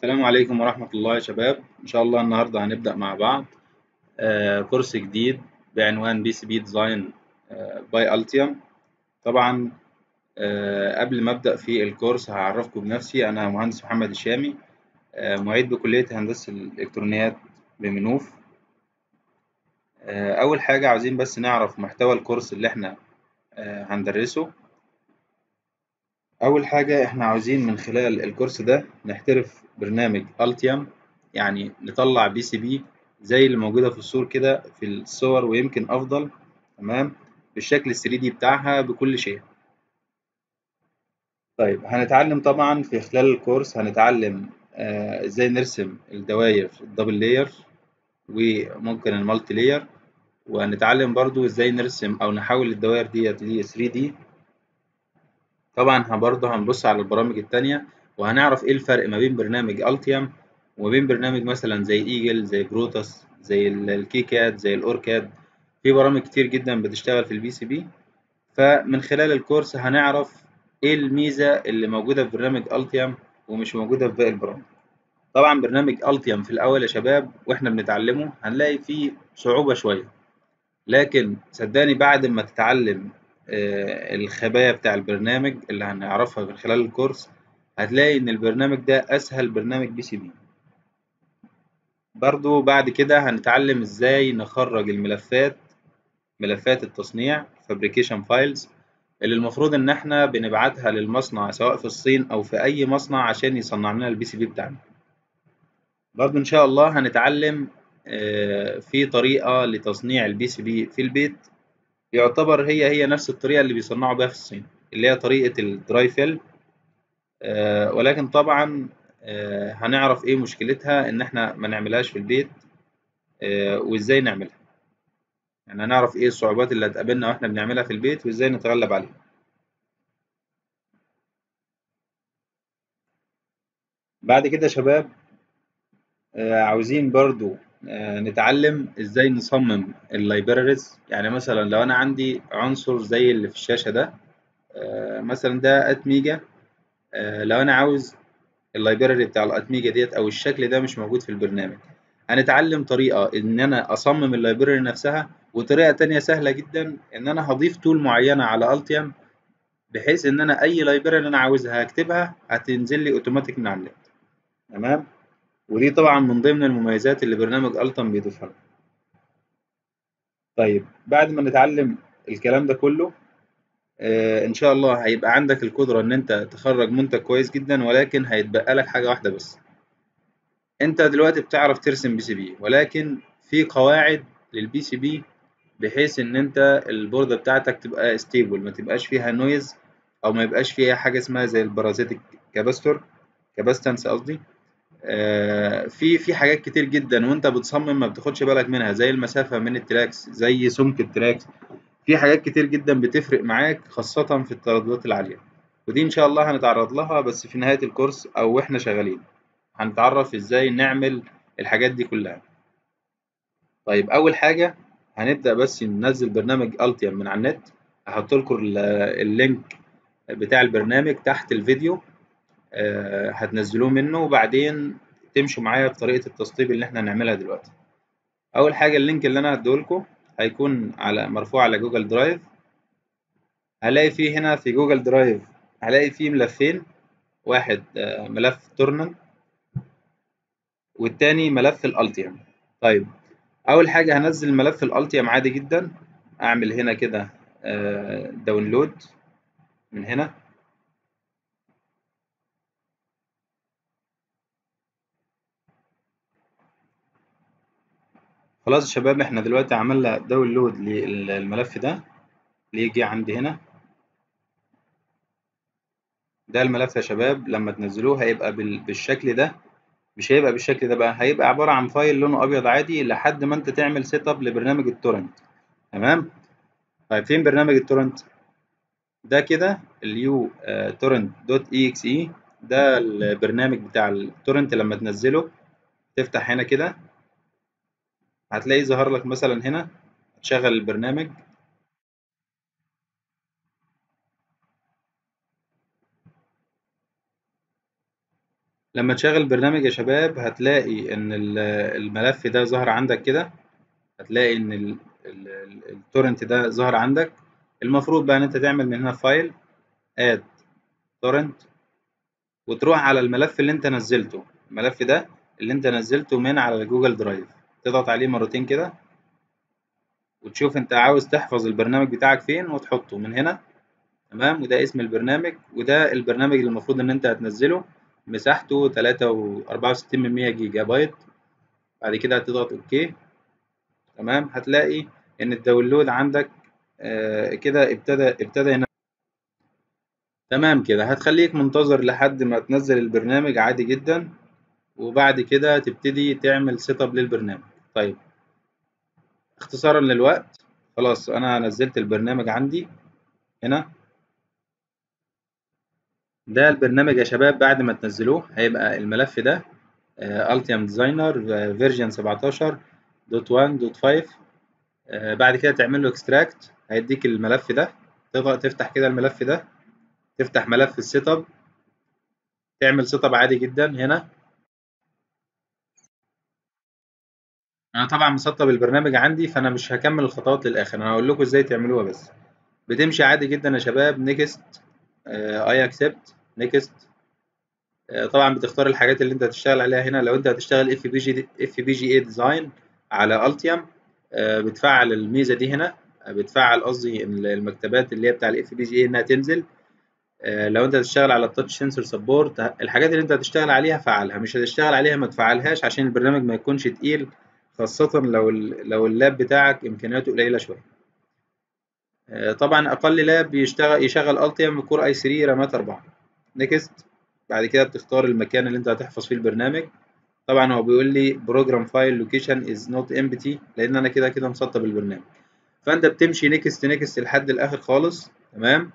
السلام عليكم ورحمة الله يا شباب. إن شاء الله النهاردة هنبدأ مع بعض. آه كورس جديد بعنوان PCB design by Altium طبعا آه قبل ما أبدأ في الكورس هعرفكم بنفسي أنا مهندس محمد الشامي آه معيد بكلية هندسة الإلكترونيات بمنوف. أول حاجة عاوزين بس نعرف محتوى الكورس اللي إحنا هندرسه. أول حاجة إحنا عاوزين من خلال الكورس ده نحترف برنامج Altium يعني نطلع PCB زي اللي موجودة في الصور كده في الصور ويمكن أفضل تمام؟ بالشكل ال 3D بتاعها بكل شيء. طيب هنتعلم طبعا في خلال الكورس هنتعلم آه إزاي نرسم الدوائر ال double layer وممكن ال multi layer وهنتعلم برضو إزاي نرسم أو نحول الدوائر ديت ل 3D طبعا برضه هنبص على البرامج التانية وهنعرف إيه الفرق ما بين برنامج Altium وما بين برنامج مثلا زي Eagle زي Proteus زي ال KiCad زي ال OrCAD في برامج كتير جدا بتشتغل في ال PCB فمن خلال الكورس هنعرف إيه الميزة اللي موجودة في برنامج Altium ومش موجودة في باقي البرامج. طبعا برنامج Altium في الأول يا شباب وإحنا بنتعلمه هنلاقي فيه صعوبة شوية. لكن صدقني بعد ما تتعلم الخبايا بتاع البرنامج اللي هنعرفها من خلال الكورس هتلاقي إن البرنامج ده أسهل برنامج PCB. برضو بعد كده هنتعلم إزاي نخرج الملفات ملفات التصنيع fabrication files اللي المفروض إن إحنا بنبعتها للمصنع سواء في الصين أو في أي مصنع عشان يصنع لنا ال PCB بتاعنا. برضو إن شاء الله هنتعلم في طريقة لتصنيع ال PCB في البيت. يعتبر هي هي نفس الطريقة اللي بيصنعوا بيها في الصين اللي هي طريقة ال dry film. آه ولكن طبعا آه هنعرف إيه مشكلتها إن إحنا ما نعملهاش في البيت آه وإزاي نعملها. يعني هنعرف إيه الصعوبات اللي هتقابلنا وإحنا بنعملها في البيت وإزاي نتغلب عليها. بعد كده شباب عاوزين برضو نتعلم إزاي نصمم ال libraries يعني مثلا لو أنا عندي عنصر زي اللي في الشاشة ده مثلا ده ATmega. لو أنا عاوز ال library بتاع ال ATmega ديت أو الشكل ده مش موجود في البرنامج. هنتعلم طريقة إن أنا أصمم ال library نفسها وطريقة تانية سهلة جدا إن أنا هضيف tool معينة على Altium بحيث إن أنا أي library أنا عاوزها هكتبها هتنزل لي اوتوماتيك من على النت. تمام؟ ودي طبعا من ضمن المميزات اللي برنامج Altium بيضيفها لنا. طيب بعد ما نتعلم الكلام ده كله آه إن شاء الله هيبقى عندك القدرة إن أنت تخرج منتج كويس جدا ولكن هيتبقى لك حاجة واحدة بس. أنت دلوقتي بتعرف ترسم PCB ولكن في قواعد لل PCB بحيث إن أنت البوردة بتاعتك تبقى stable ما تبقاش فيها noise أو ما يبقاش فيها حاجة اسمها زي ال parasitic capacitor capacitance قصدي. في في حاجات كتير جدا وأنت بتصمم ما بتاخدش بالك منها زي المسافة من ال tracks زي سمك ال tracks. في حاجات كتير جدا بتفرق معاك خاصة في الترددات العالية. ودي إن شاء الله هنتعرض لها بس في نهاية الكورس أو وإحنا شغالين. هنتعرف إزاي نعمل الحاجات دي كلها. طيب أول حاجة هنبدأ بس ننزل برنامج Altium من على النت. هحط لكم ال link بتاع البرنامج تحت الفيديو. هتنزلوه منه وبعدين تمشوا معايا في طريقة التسطيب اللي إحنا هنعملها دلوقتي. أول حاجة ال link اللي أنا هديهولكم هيكون على مرفوع على Google Drive. هلاقي فيه هنا في Google Drive هلاقي فيه ملفين. واحد أه ملف torrent والتاني ملف ال Altium. طيب أول حاجة هنزل ملف ال Altium عادي جدا. أعمل هنا كده أه download من هنا. خلاص يا شباب إحنا دلوقتي عملنا download للملف ده. يجي عندي هنا. ده الملف يا شباب لما تنزلوه هيبقى بالشكل ده. مش هيبقى بالشكل ده بقى هيبقى عبارة عن file لونه أبيض عادي لحد ما أنت تعمل setup لبرنامج ال torrent. تمام؟ طيب فين برنامج ال torrent؟ ده كده ال uTorrent dot exe ده البرنامج بتاع ال torrent لما تنزله. تفتح هنا كده. هتلاقي ظهر لك مثلا هنا تشغل البرنامج. لما تشغل البرنامج يا شباب هتلاقي إن ال- الملف ده ظهر عندك كده. هتلاقي إن ال- ال- ال- ال torrent ده ظهر عندك. المفروض بقى إن أنت تعمل من هنا file add torrent وتروح على الملف اللي أنت نزلته. الملف ده اللي أنت نزلته من على Google Drive تضغط عليه مرتين كده وتشوف انت عاوز تحفظ البرنامج بتاعك فين وتحطه من هنا تمام؟ وده اسم البرنامج وده البرنامج اللي المفروض ان انت هتنزله مساحته 3.64 جيجا بايت بعد كده هتضغط okay تمام؟ هتلاقي ان ال download عندك آه كده ابتدى ابتدى هنا. تمام كده. هتخليك منتظر لحد ما تنزل البرنامج عادي جدا وبعد كده تبتدي تعمل setup للبرنامج. طيب. اختصارا للوقت. خلاص أنا نزلت البرنامج عندي هنا. ده البرنامج يا شباب بعد ما تنزلوه هيبقى الملف ده Altium Designer version 17.1.5 بعد كده تعمل له extract هيديك الملف ده. تضغط تفتح كده الملف ده. تفتح ملف ال setup تعمل setup عادي جدا هنا. أنا طبعا مسطب البرنامج عندي فأنا مش هكمل الخطوات للآخر. أنا هقول لكم إزاي تعملوها بس. بتمشي عادي جدا يا شباب. next I accept next طبعا بتختار الحاجات اللي أنت هتشتغل عليها هنا. لو أنت هتشتغل اف بي جي اف بي جي اي ديزاين على Altium بتفعل الميزة دي هنا. بتفعل قصدي المكتبات اللي هي بتاع ال FPGA إنها تنزل. لو أنت هتشتغل على ال touch sensor support الحاجات اللي أنت هتشتغل عليها فعلها. مش هتشتغل عليها ما تفعلهاش عشان البرنامج ما يكونش تقيل. خاصة لو لو ال lap بتاعك إمكانياته قليلة شوية. طبعا أقل lap يشتغل يشغل Altium Core i3 رامات 4 next بعد كده بتختار المكان اللي أنت هتحفظ فيه البرنامج. طبعا هو بيقول لي program file location is not empty لأن أنا كده كده مسطب البرنامج. فأنت بتمشي next next لحد الآخر خالص. تمام؟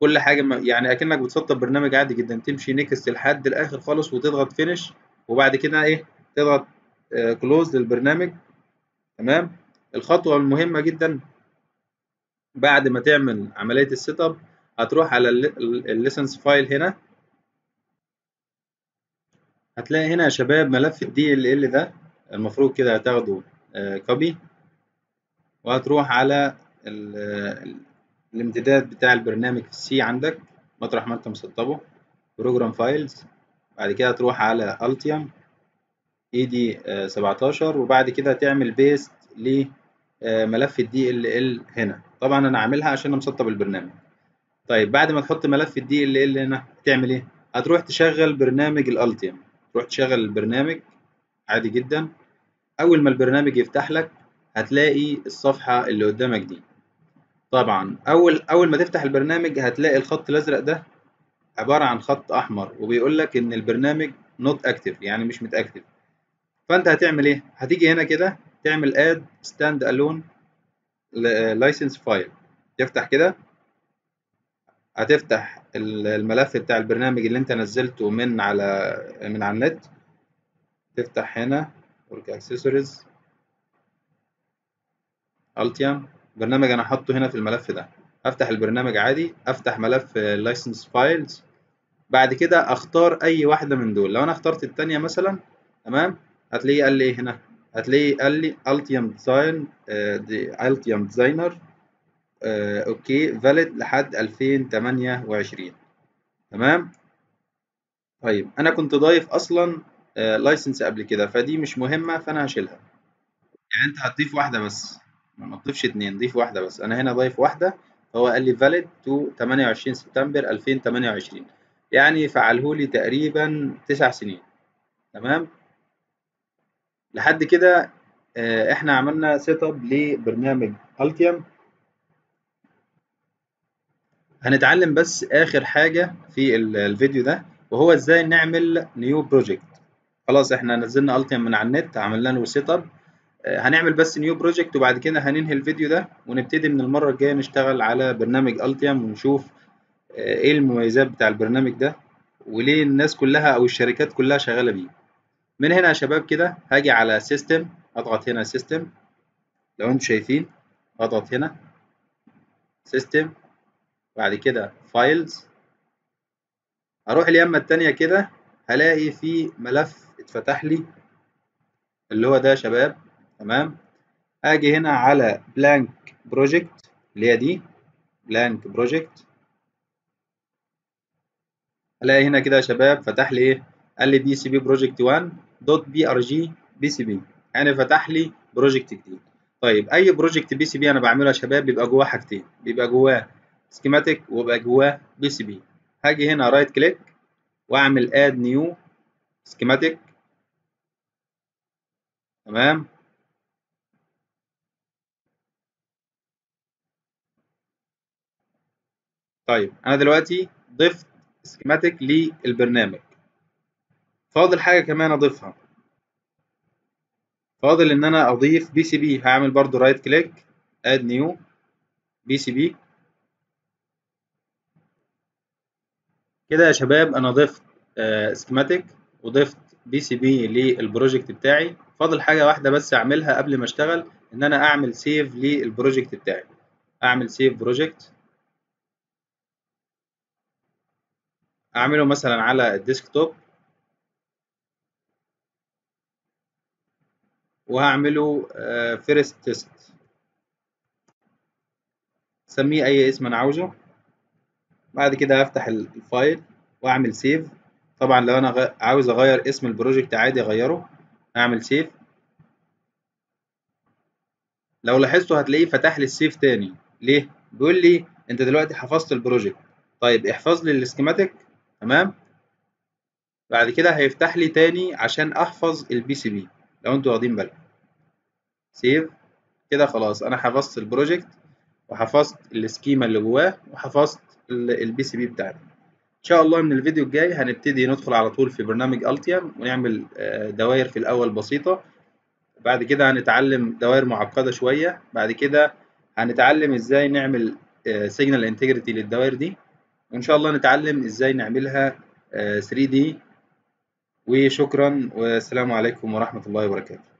كل حاجة يعني أكنك بتسطب برنامج عادي جدا. تمشي next لحد الآخر خالص وتضغط finish وبعد كده إيه؟ تضغط close للبرنامج. تمام؟ الخطوة المهمة جدا. بعد ما تعمل عملية ال setup هتروح على ال license file هنا. هتلاقي هنا يا شباب ملف ال DLL ده. المفروض كده هتاخده copy وهتروح على الامتداد بتاع البرنامج في ال C عندك. مطرح ما انت مسطبه. Program Files بعد كده تروح على Altium AD 17 وبعد كده تعمل paste لملف ال DLL هنا. طبعا أنا عاملها عشان أنا مسطب البرنامج. طيب بعد ما تحط ملف ال DLL هنا تعمل إيه؟ هتروح تشغل برنامج ال Altium تروح تشغل البرنامج عادي جدا. أول ما البرنامج يفتح لك هتلاقي الصفحة اللي قدامك دي. طبعا أول أول ما تفتح البرنامج هتلاقي الخط الأزرق ده عبارة عن خط أحمر وبيقول لك إن البرنامج not active يعني مش متأكتف. فأنت هتعمل إيه؟ هتيجي هنا كده تعمل add standalone license file تفتح كده هتفتح الملف بتاع البرنامج اللي أنت نزلته من على من على النت. تفتح هنا work اكسسوارز Altium برنامج أنا حاطه هنا في الملف ده. افتح البرنامج عادي افتح ملف license files بعد كده أختار أي واحدة من دول. لو أنا اخترت الثانية مثلا تمام؟ هتلاقيه قال لي إيه هنا؟ هتلاقيه قال لي Altium Design دي Altium Designer OK valid لحد 2028 تمام؟ طيب أنا كنت ضايف أصلا license قبل كده فدي مش مهمة فأنا هشيلها. يعني أنت هتضيف واحدة بس. ما تضيفش اتنين ضيف واحدة بس. أنا هنا ضايف واحدة فهو قال لي valid to 28 سبتمبر 2028 يعني فعله لي تقريبا تسع سنين. تمام؟ لحد كده إحنا عملنا setup لبرنامج Altium هنتعلم بس آخر حاجة في الفيديو ده وهو إزاي نعمل new project خلاص إحنا نزلنا Altium من على النت عملنا له setup هنعمل بس new project وبعد كده هننهي الفيديو ده ونبتدي من المرة الجاية نشتغل على برنامج Altium ونشوف إيه المميزات بتاع البرنامج ده وليه الناس كلها أو الشركات كلها شغالة بيه. من هنا يا شباب كده هاجي على system اضغط هنا system لو أنتم شايفين اضغط هنا system بعد كده files هروح اليمة التانية كده هلاقي في ملف اتفتح لي اللي هو ده يا شباب. تمام؟ أجي هنا على blank project اللي هي دي blank project الاقي هنا كده يا شباب فتح لي إيه؟ قال لي بي سي بي project 1 دوت بي ار جي بي سي بي فتح لي بروجكت جديد. طيب أي project PCB أنا بعمله يا شباب بيبقى جواه حاجتين. بيبقى جواه schematic وبيبقى جواه PCB هاجي هنا right click وأعمل add new schematic تمام؟ طيب أنا دلوقتي ضفت schematic للبرنامج. فاضل حاجة كمان أضيفها. فاضل إن أنا أضيف PCB هعمل برضو right click add new PCB كده يا شباب أنا ضفت schematic وضفت PCB لل project بتاعي. فاضل حاجة واحدة بس أعملها قبل ما أشتغل إن أنا أعمل save لل project بتاعي. أعمل save project أعمله مثلا على ال desktop. وهعمله first test سميه أي اسم أنا عاوزه. بعد كده هفتح ال file وأعمل save طبعا لو أنا عاوز أغير اسم ال project عادي أغيره. اعمل save لو لاحظتوا هتلاقيه فتح لي ال save تاني. ليه؟ بيقول لي أنت دلوقتي حفظت ال project. طيب احفظ لي ال schematic. تمام؟ بعد كده هيفتح لي تاني عشان أحفظ ال PCB لو أنتوا واخدين بالكم. save. كده خلاص أنا حفظت ال project وحفظت ال schema اللي جواه وحفظت ال PCB بتاعتي. إن شاء الله من الفيديو الجاي هنبتدي ندخل على طول في برنامج Altium ونعمل دوائر في الأول بسيطة. بعد كده هنتعلم دوائر معقدة شوية. بعد كده هنتعلم إزاي نعمل signal integrity للدوائر دي. وإن شاء الله نتعلم إزاي نعملها 3D وشكرا والسلام عليكم ورحمة الله وبركاته.